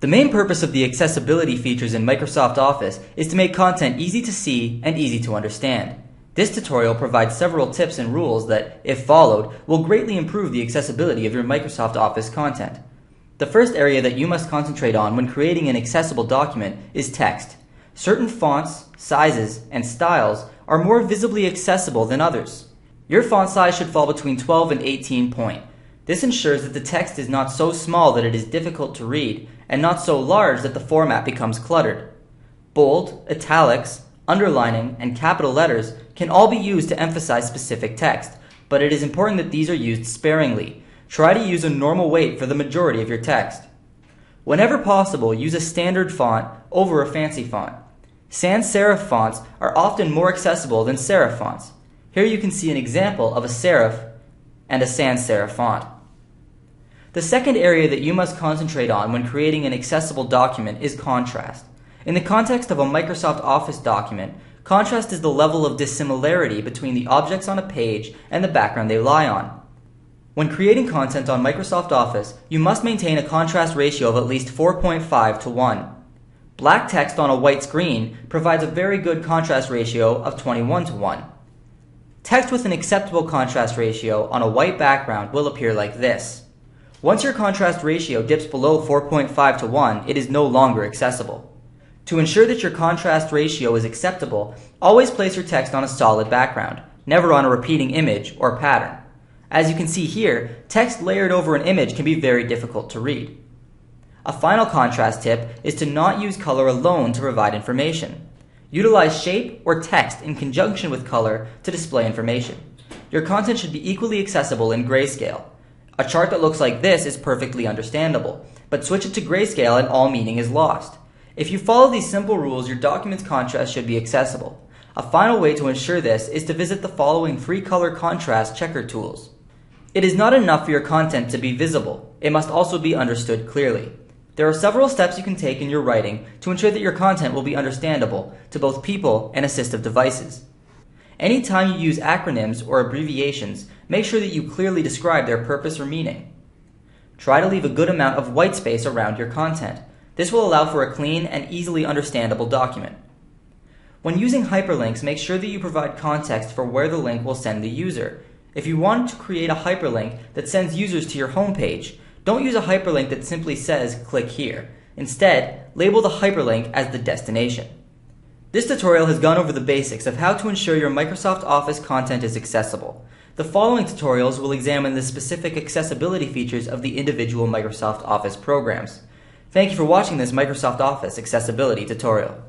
The main purpose of the accessibility features in Microsoft Office is to make content easy to see and easy to understand. This tutorial provides several tips and rules that, if followed, will greatly improve the accessibility of your Microsoft Office content. The first area that you must concentrate on when creating an accessible document is text. Certain fonts, sizes, and styles are more visibly accessible than others. Your font size should fall between 12 and 18 point. This ensures that the text is not so small that it is difficult to read and not so large that the format becomes cluttered. Bold, italics, underlining, and capital letters can all be used to emphasize specific text, but it is important that these are used sparingly. Try to use a normal weight for the majority of your text. Whenever possible, use a standard font over a fancy font. Sans serif fonts are often more accessible than serif fonts. Here you can see an example of a serif and a sans serif font. The second area that you must concentrate on when creating an accessible document is contrast. In the context of a Microsoft Office document, contrast is the level of dissimilarity between the objects on a page and the background they lie on. When creating content on Microsoft Office, you must maintain a contrast ratio of at least 4.5 to 1. Black text on a white screen provides a very good contrast ratio of 21 to 1. Text with an acceptable contrast ratio on a white background will appear like this. Once your contrast ratio dips below 4.5 to 1, it is no longer accessible. To ensure that your contrast ratio is acceptable, always place your text on a solid background, never on a repeating image or pattern. As you can see here, text layered over an image can be very difficult to read. A final contrast tip is to not use color alone to provide information. Utilize shape or text in conjunction with color to display information. Your content should be equally accessible in grayscale. A chart that looks like this is perfectly understandable, but switch it to grayscale and all meaning is lost. If you follow these simple rules, your document's contrast should be accessible. A final way to ensure this is to visit the following free color contrast checker tools. It is not enough for your content to be visible. It must also be understood clearly. There are several steps you can take in your writing to ensure that your content will be understandable to both people and assistive devices. Anytime you use acronyms or abbreviations, make sure that you clearly describe their purpose or meaning. Try to leave a good amount of white space around your content. This will allow for a clean and easily understandable document. When using hyperlinks, make sure that you provide context for where the link will send the user. If you want to create a hyperlink that sends users to your homepage, don't use a hyperlink that simply says click here. Instead, label the hyperlink as the destination. This tutorial has gone over the basics of how to ensure your Microsoft Office content is accessible. The following tutorials will examine the specific accessibility features of the individual Microsoft Office programs. Thank you for watching this Microsoft Office accessibility tutorial.